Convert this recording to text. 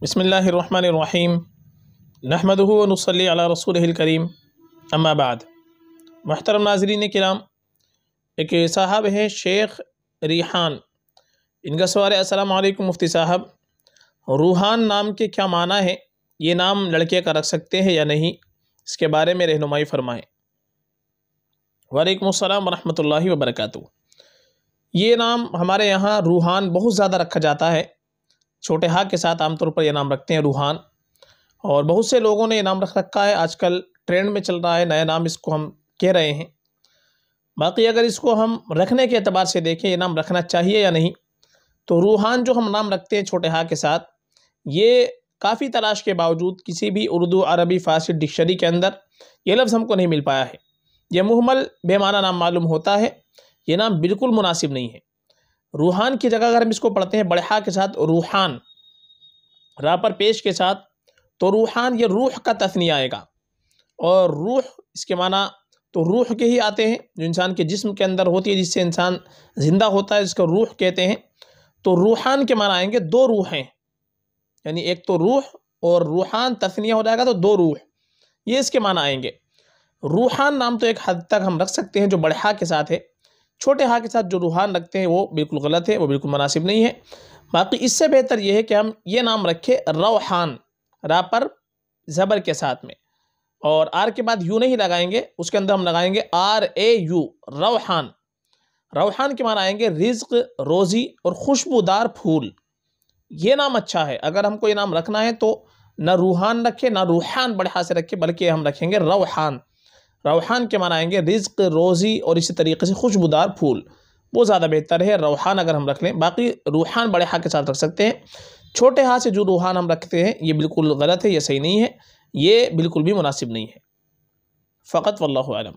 बसमीम नहमदनसली रसूल करीम अम्माबाद महतरम नाजरीन कराम एक साहब हैं शेख रिहान इनका सवाल है अस्सलाम वालेकुम मुफ्ती साहब रूहान नाम के क्या माना है ये नाम लड़के का रख सकते हैं या नहीं इसके बारे में रहनुमाई फरमाएँ वालेकुम अस्सलाम वरहमतुल्लाहि वबरकातुहू ये नाम हमारे यहाँ रूहान बहुत ज़्यादा रखा जाता है छोटे हा के साथ आमतौर पर यह नाम रखते हैं रूहान। और बहुत से लोगों ने ये नाम रख रखा है। आजकल ट्रेंड में चल रहा है, नया नाम इसको हम कह रहे हैं। बाकी अगर इसको हम रखने के अतबार से देखें, ये नाम रखना चाहिए या नहीं तो रूहान जो हम नाम रखते हैं छोटे हा के साथ, ये काफ़ी तलाश के बावजूद किसी भी उर्दू, अरबी, फ़ारसी डिक्शनरी के अंदर ये लफ्ज़ हमको नहीं मिल पाया है। यह मुहमल बेमाना नाम मालूम होता है। ये नाम बिल्कुल मुनासिब नहीं है। रूहान की जगह अगर हम इसको पढ़ते हैं बड़हा के साथ रूहान रा पर पेश के साथ तो रूहान ये रूह का तस्नी आएगा। और रूह, इसके माना तो रूह के ही आते हैं, जो इंसान के जिस्म के अंदर होती है, जिससे इंसान ज़िंदा होता है, जिसको रूह कहते हैं। तो रूहान के माना आएँगे दो रूहें यानी एक तो रूह और रूहान तस्निया हो जाएगा तो दो रूह, ये इसके माना आएँगे। रूहान नाम तो एक हद तक हम रख सकते हैं, जो बड़हा के साथ है। छोटे हा के साथ जो रूहान रखते हैं वो बिल्कुल गलत है, वो बिल्कुल मुनासिब नहीं है। बाकी इससे बेहतर ये है कि हम ये नाम रखें रोहान, रा पर ज़बर के साथ में। और आर के बाद यू नहीं लगाएँगे, उसके अंदर हम लगाएँगे R A U, Rohan. Rohan के माना आएँगे रिज्क, रोज़ी और खुशबूदार फूल। ये नाम अच्छा है, अगर हमको ये नाम रखना है तो न रूहान रखे, ना रूहान बड़े से रखे, बल्कि हम रखेंगे रोहान। रवान के आएँगे रिज्क, रोज़ी और इसी तरीके से खुशबूदार फूल। वो ज़्यादा बेहतर है। रूहान अगर हम रख लें, बाकी रूहान बड़े हाथ के साथ रख सकते हैं। छोटे हाथ से जो रूहान हम रखते हैं, ये बिल्कुल गलत है, ये सही नहीं है। ये बिल्कुल भी मुनासिब नहीं है। फ़कत वल्लम